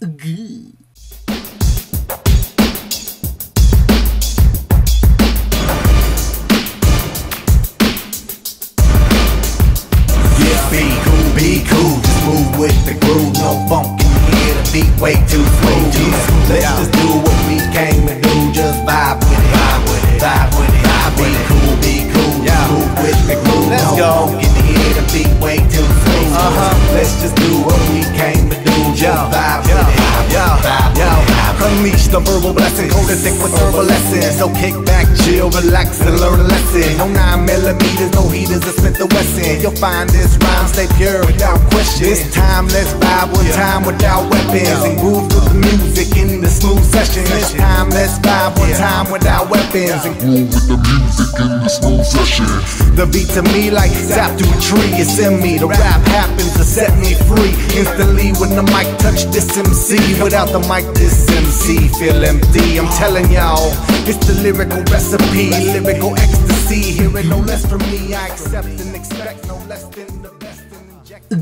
Good. Be cool, be cool. Just move with the groove. No funk in here. The beat way too smooth. Let's just do what we came to do. Just vibe with it. Vibe with it. Vibe with it. Vibe be cool, be cool. Move with the groove. Let's no go. funk in here. The beat way too smooth. Uh-huh. Let's just do what we came Unleash the verbal blessing, cold and thick with herbal lessons. So kick back, chill, relax, and learn a lesson. No nine millimeters, no heaters, a Smith Wesson. You'll find this rhyme stay pure without question. This time, let's vibe one time without weapons and groove to the music in the smooth session. This time, let's vibe one time without weapons and Groove with the music in the smooth session. the beat to me like sap through a tree. It's in me. The rap happens to set me free. Instantly when the mic touch this MC. Without the mic, this MC feel empty. I'm telling y'all, it's the lyrical recipe, lyrical ecstasy. Hear it no less from me. I accept and expect no less than the best and inject.